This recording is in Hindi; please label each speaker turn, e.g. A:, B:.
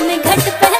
A: बन घट पहला